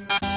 Bye.